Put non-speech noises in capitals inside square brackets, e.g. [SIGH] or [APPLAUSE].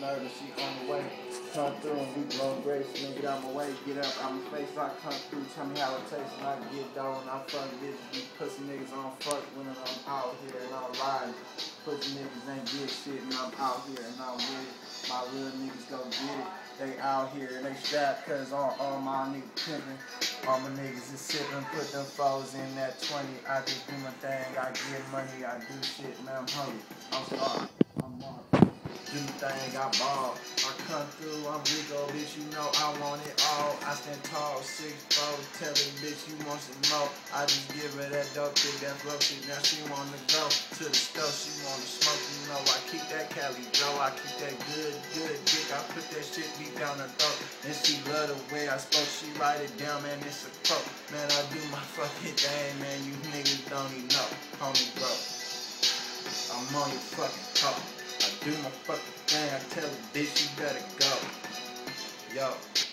murder, she on the way. Come through and we blow grace, nigga, get out my way, get up out my face, I come through, tell me how it tastes, and I get and I fuck bitches, these pussy niggas on fuck when I'm out here and I'm riding. Pussy niggas ain't get shit, and I'm out here and I'm with it. My real niggas go get it. They out here and they strapped, cause all, all my niggas pimpin'. All my niggas is sippin', put them foes in that 20. I just do my thing, I get money, I do shit, man, I'm hungry. I'm sorry. Thing, I ball. I come through, I'm Rico, bitch, you know I want it all. I stand tall, six four, tell the bitch you want some more. I just give her that dope, get that flow shit, now she wanna go to the stove, she wanna smoke, you know I keep that Cali Joe, I keep that good, good dick, I put that shit deep down her throat. And she love the way I spoke, she write it down, man, it's a quote. Man, I do my [LAUGHS] fucking thing, man, you niggas don't even know, homie, bro. I'm on your fucking call. I do my fucking bitch you better go. Yo.